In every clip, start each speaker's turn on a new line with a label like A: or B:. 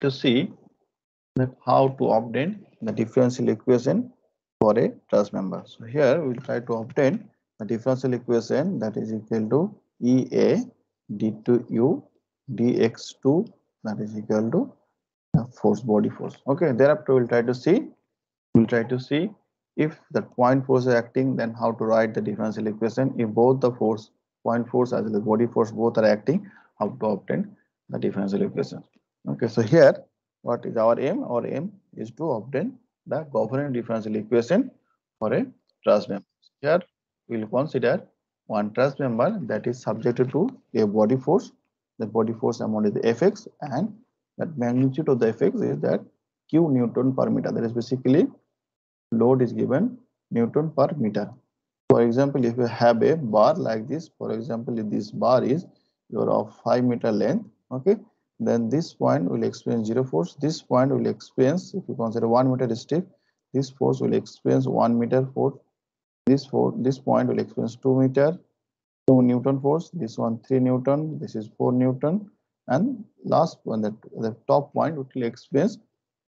A: to see that how to obtain the differential equation for a truss member. So here we'll try to obtain the differential equation that is equal to EA d2u dx2 that is equal to the force body force. Okay, thereafter we'll try to see we'll try to see if the point force is acting then how to write the differential equation if both the force point force as well as body force both are acting how to obtain the differential equation. Okay, so here what is our aim? Our aim is to obtain the governing differential equation for a truss member. Here we will consider one truss member that is subjected to a body force. The body force amount is the Fx and that magnitude of the Fx is that Q Newton per meter. That is basically load is given Newton per meter. For example, if you have a bar like this, for example, if this bar is your of 5 meter length, okay, then this point will experience zero force. This point will experience, if you consider 1 meter stiff, this force will experience 1 meter force. This force, this point will experience 2 meter, 2 Newton force. This one 3 Newton, this is 4 Newton, and last one, that the top point will experience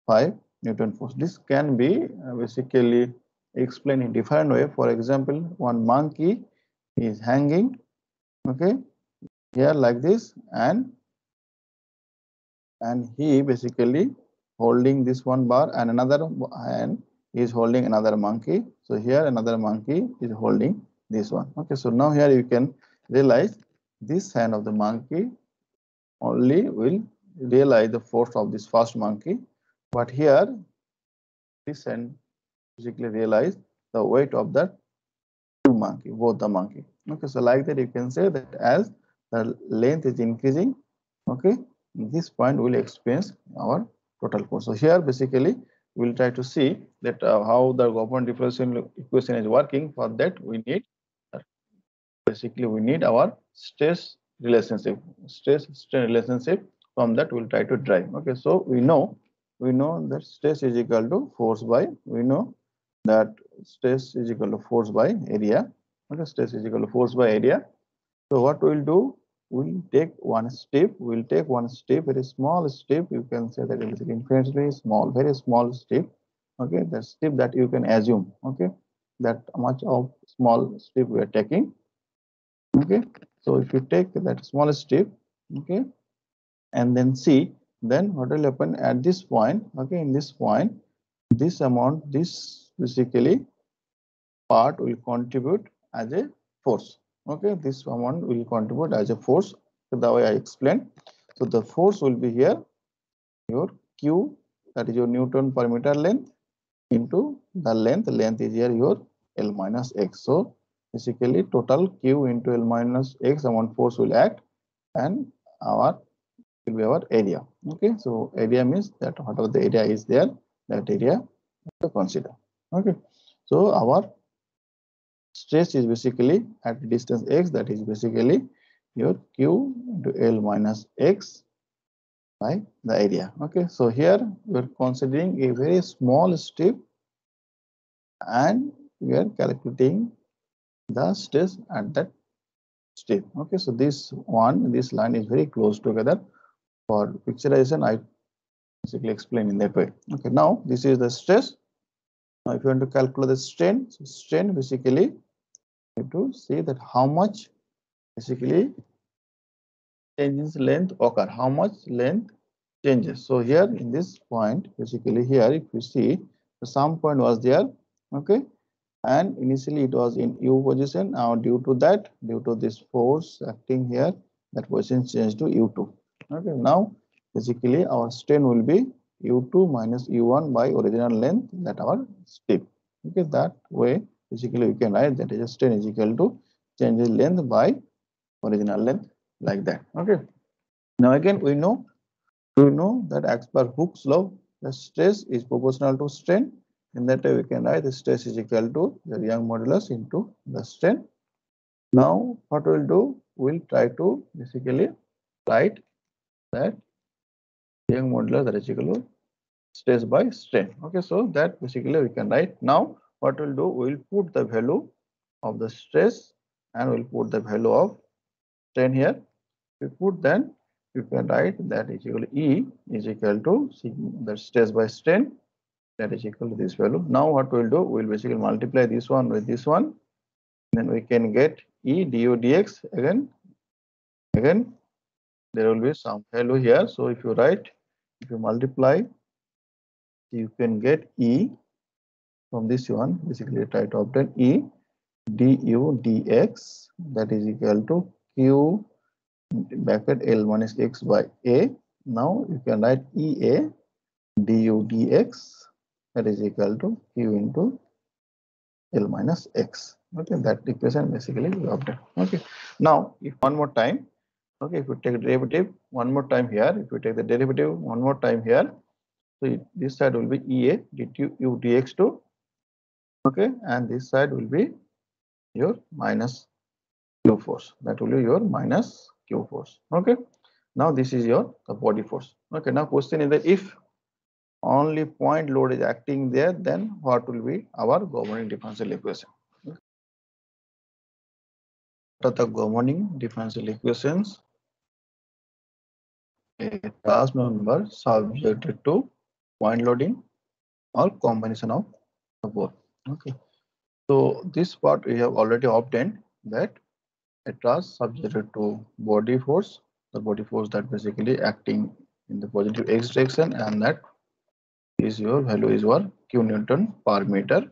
A: 5 Newton force. This can be uh, basically explained in different way. For example, one monkey is hanging, okay, here like this, and and he basically holding this one bar and another hand is holding another monkey. So here another monkey is holding this one. Okay, so now here you can realize this hand of the monkey only will realize the force of this first monkey, but here this hand basically realize the weight of the two monkey, both the monkey. Okay, so like that you can say that as the length is increasing, okay, this point will experience our total force. So here basically we'll try to see that uh, how the governing differential equation is working. For that we need basically we need our stress relationship, stress strain relationship. From that we'll try to drive. Okay, so we know we know that stress is equal to force by we know that stress is equal to force by area. Okay, stress is equal to force by area. So what we'll do we'll take one step we'll take one step very small step you can say that it is infinitely small very small step. Okay the step that you can assume okay that much of small step we are taking. Okay so if you take that small step okay and then see then what will happen at this point okay in this point this amount this basically part will contribute as a force okay this amount will contribute as a force the way i explained. So the force will be here your q that is your newton per meter length into the length length is here your l minus x. So basically total q into l minus x amount force will act and our will be our area. Okay so area means that whatever the area is there that area to consider. Okay so our stress is basically at distance x that is basically your q into l minus x by the area okay? So here we are considering a very small step and we are calculating the stress at that step okay? So this one this line is very close together for picturization. I basically explain in that way okay? Now this is the stress. Now if you want to calculate the strain so strain basically to see that how much basically changes length occur, how much length changes. So here in this point, basically here, if you see the sum point was there, okay, and initially it was in U position. Now due to that, due to this force acting here, that position changed to U2. Okay, now basically our strain will be U2 minus U1 by original length that our step. Okay, that way basically we can write that is strain is equal to change in length by original length like that. Okay. Now again we know we know that as per Hooke's law the stress is proportional to strain. In that way we can write the stress is equal to the Young modulus into the strain. Now what we'll do we'll try to basically write that Young modulus that is equal to stress by strain. Okay so that basically we can write now what we'll do, we'll put the value of the stress and we'll put the value of strain here. We put then you can write that is equal to E is equal to the stress by strain that is equal to this value. Now what we'll do, we'll basically multiply this one with this one. Then we can get E du dx again. Again, there will be some value here. So if you write, if you multiply, you can get E from this one. Basically, try to obtain E du dx that is equal to Q bracket L minus x by A. Now you can write EA du dx that is equal to Q into L minus x. Okay, that equation basically we obtain. Okay, now if one more time, okay, if you take derivative one more time here, if you take the derivative one more time here, so it, this side will be EA du dx2, okay, and this side will be your minus Q force. That will be your minus Q force. Okay. Now this is your the body force. Okay. Now question is that if only point load is acting there, then what will be our governing differential equation? What are the governing differential equations? A truss member subjected to point loading or combination of both. Okay. So this part we have already obtained that it was subjected to body force, the body force that basically acting in the positive x direction and that is your value is your q newton per meter.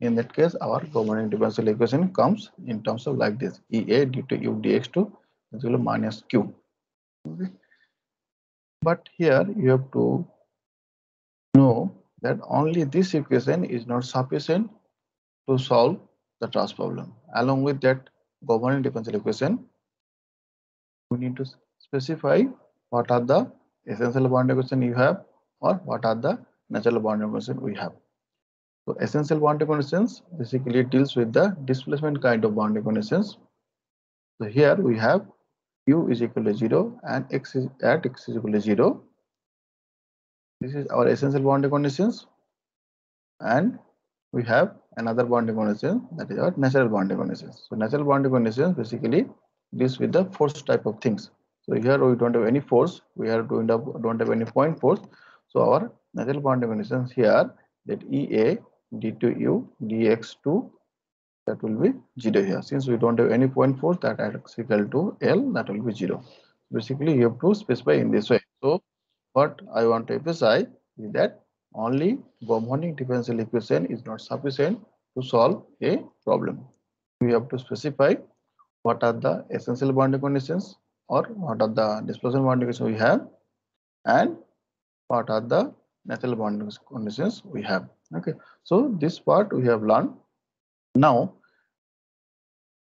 A: In that case, our governing differential equation comes in terms of like this EA due to u dx2 is equal to minus q. Okay. But here you have to know that only this equation is not sufficient to solve the truss problem. Along with that governing differential equation, we need to specify what are the essential boundary conditions you have or what are the natural boundary conditions we have. So essential boundary conditions basically deals with the displacement kind of boundary conditions. So here we have u is equal to 0 and x is at x is equal to 0. This is our essential boundary conditions and we have another boundary condition that is our natural boundary conditions. So natural boundary conditions basically deals with the force type of things. So here we don't have any force, we have don't have, don't have any point force. So our natural boundary conditions here that EA d2u dx2 that will be 0 here. Since we don't have any point force that is equal to L that will be 0. Basically you have to specify in this way. So what I want to emphasize is that only governing differential equation is not sufficient to solve a problem. We have to specify what are the essential boundary conditions or what are the displacement boundary conditions we have and what are the natural boundary conditions we have. Okay, so this part we have learned. Now,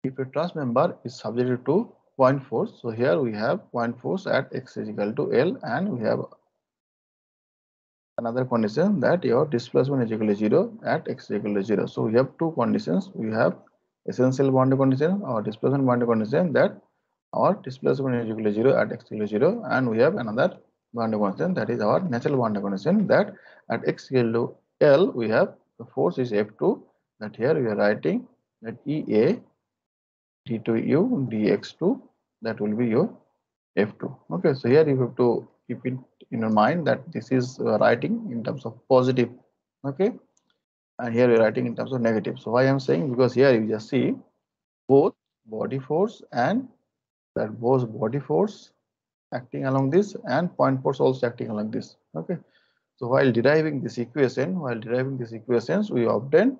A: if a truss member is subjected to point force, so here we have point force at x is equal to L and we have another condition that your displacement is equal to 0 at x is equal to 0. So we have two conditions. We have essential boundary condition or displacement boundary condition that our displacement is equal to 0 at x equal to 0 and we have another boundary condition that is our natural boundary condition that at x equal to L we have the force is F2 that here we are writing that EA d2u dx2 that will be your F2. Okay, so here you have to keep it in your mind that this is uh, writing in terms of positive okay? And here we're writing in terms of negative. So why i'm saying because here you just see both body force and that both body force acting along this and point force also acting along this okay? So while deriving this equation while deriving these equations we obtain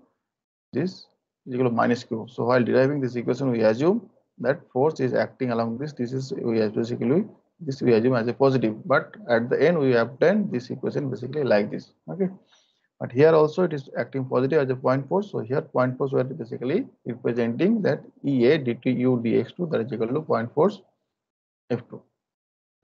A: this is equal to minus q. So while deriving this equation we assume that force is acting along this. This is we basically this we assume as a positive but at the end we obtain this equation basically like this okay? But here also it is acting positive as a point force so here point force we are basically representing that ea d2u dx2 that is equal to point force f2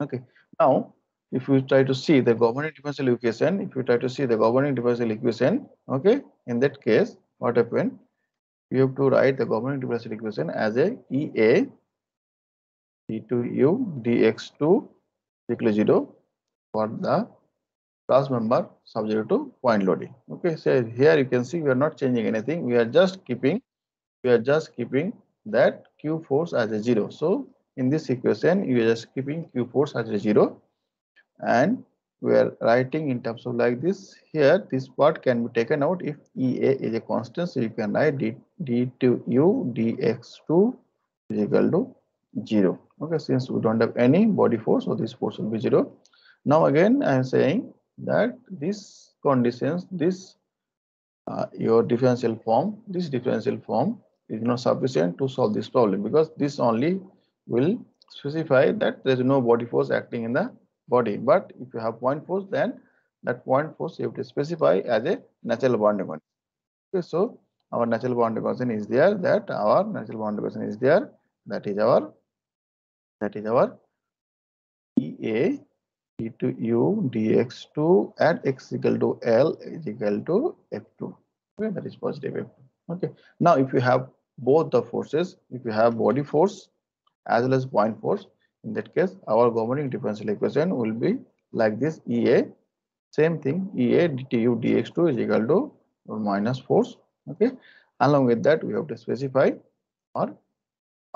A: okay? Now if we try to see the governing differential equation if we try to see the governing differential equation okay in that case what happened? You have to write the governing differential equation as a ea d2u dx2 equal to 0 for the truss member subject to point loading. Okay, so here you can see we are not changing anything. We are just keeping we are just keeping that q force as a zero. So in this equation, you are just keeping Q force as a zero and we are writing in terms of like this here this part can be taken out if ea is a constant so you can write d, d to u dx2 is equal to 0 okay since we don't have any body force so this force will be 0 now again i am saying that these conditions this uh, your differential form this differential form is not sufficient to solve this problem because this only will specify that there is no body force acting in the body. But if you have point force, then that point force you have to specify as a natural boundary condition. Okay, so our natural boundary condition is there. That our natural boundary condition is there. That is our that is our EA d to u dx2 at x equal to L is equal to F2. Okay, that is positive F2. Okay, now if you have both the forces, if you have body force as well as point force, in that case, our governing differential equation will be like this EA. Same thing, EA d2u dx2 is equal to or minus force. Okay. Along with that, we have to specify our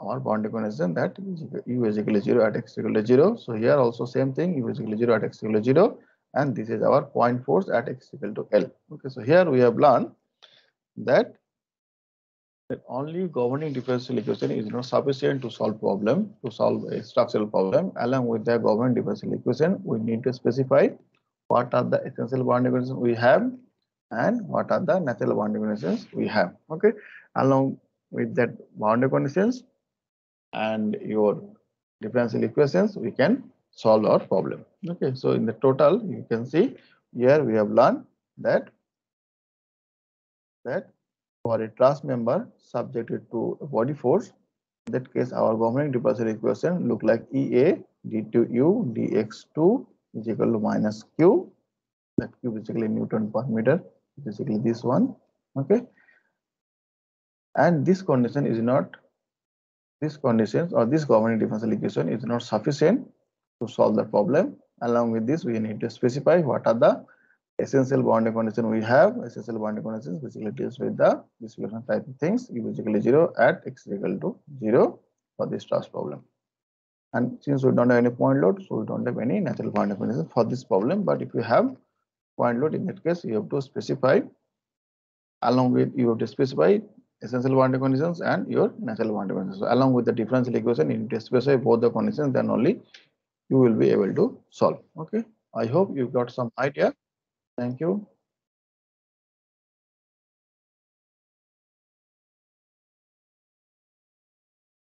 A: our boundary condition that u is equal to 0 at x equal to 0. So here also same thing, u is equal to 0 at x equal to 0 and this is our point force at x equal to L. Okay, so here we have learned that that only governing differential equation is not sufficient to solve problem, to solve a structural problem. Along with the governing differential equation, we need to specify what are the essential boundary conditions we have and what are the natural boundary conditions we have. Okay, along with that boundary conditions and your differential equations, we can solve our problem. Okay, so in the total, you can see here we have learned that that for a truss member subjected to a body force. In that case, our governing differential equation look like EA d2u dx2 is equal to minus q. That q basically Newton per meter, basically this one. Okay. And this condition is not, this condition or this governing differential equation is not sufficient to solve the problem. Along with this, we need to specify what are the essential boundary condition we have. Essential boundary conditions basically deals with the distribution type of things u basically 0 at x equal to 0 for this stress problem. And since we don't have any point load so we don't have any natural boundary conditions for this problem. But if you have point load in that case you have to specify along with you have to specify essential boundary conditions and your natural boundary conditions. Along with the differential equation you need to specify both the conditions then only you will be able to solve. Okay? I hope you got some idea. Thank you.